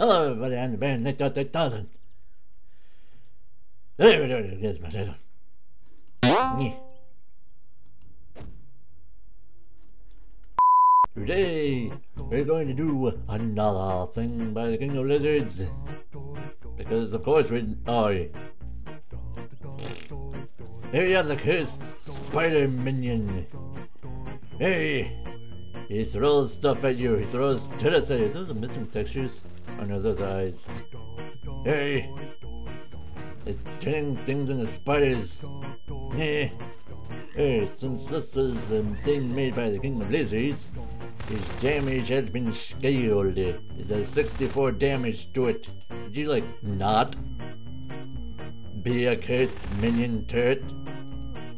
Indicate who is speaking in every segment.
Speaker 1: Hello, everybody. I'm the band Nick Dot Thousand. There we go. Here's my title. Today, we're going to do another thing by the King of Lizards. Because, of course, we are. Here you have the cursed spider minion. Hey, he throws stuff at you. He throws tennis at you. Those are missing textures those eyes. Hey, it's turning things into spiders. Hey, hey, since this is a thing made by the King of Lizards, his damage has been scaled. Does 64 damage to it. Would you like not be a cursed minion turret?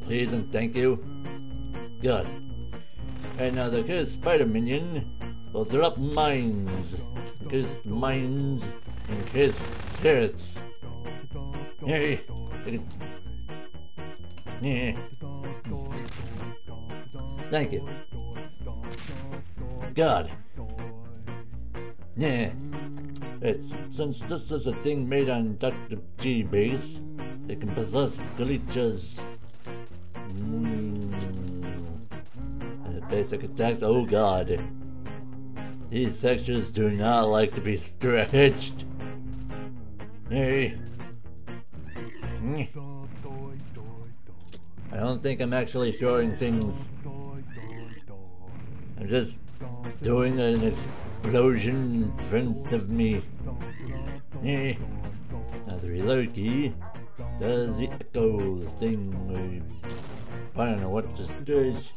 Speaker 1: Please and thank you. Good. And now the cursed spider minion will throw up mines. Cursed minds, and cursed turrets. Hey, yeah. Thank you. God. Yeah. It's since this is a thing made on Dr. G base, it can possess glitches. Mm. Basic attacks. Oh god. These sections do not like to be stretched. Hey. Mm. I don't think I'm actually showing things. I'm just doing an explosion in front of me. Eh. Now reload key does the echo thing. I don't know what this does.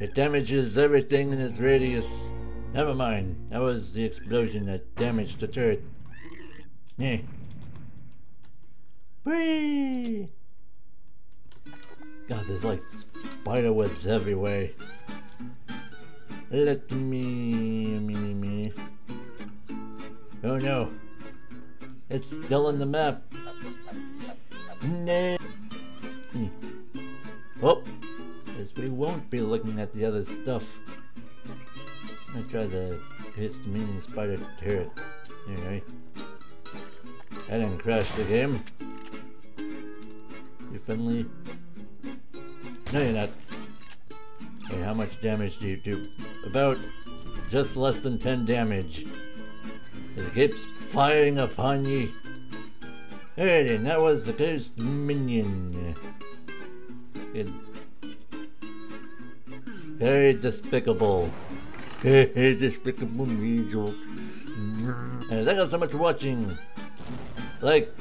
Speaker 1: It damages everything in its radius. Never mind. That was the explosion that damaged the turret. Eh. Whee! God, there's like spider webs everywhere. Let me, me, me, me. Oh no. It's still in the map. No. Oh. Yes, we won't be looking at the other stuff. Let's try the histamine spider turret. Alright. I didn't crash the game. You friendly? No, you're not. Okay, how much damage do you do? About just less than 10 damage. It keeps firing upon you. Hey, and that was the cursed minion. Good. Very despicable. Despicable angel. And thank you so much for watching. Like,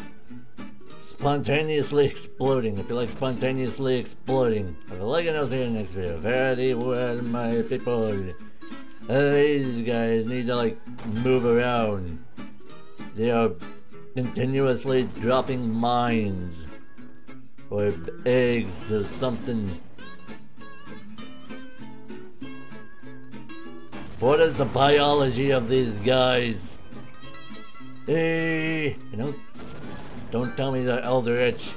Speaker 1: spontaneously exploding. If you like spontaneously exploding. If you like it, I'll see you in the next video. Very well, my people. These guys need to like move around. They are continuously dropping mines. Or eggs or something. What is the biology of these guys? Hey, you know, don't tell me that Eldritch.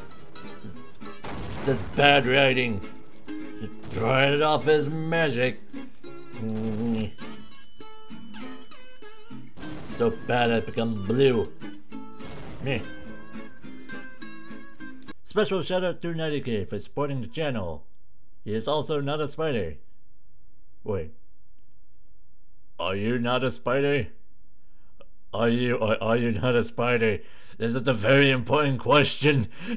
Speaker 1: That's bad writing. Just try it off as magic. So bad I become blue. Me. Special shout out to 90k for supporting the channel. He is also not a spider. Wait. Are you not a spider? Are you or are you not a spider? This is a very important question.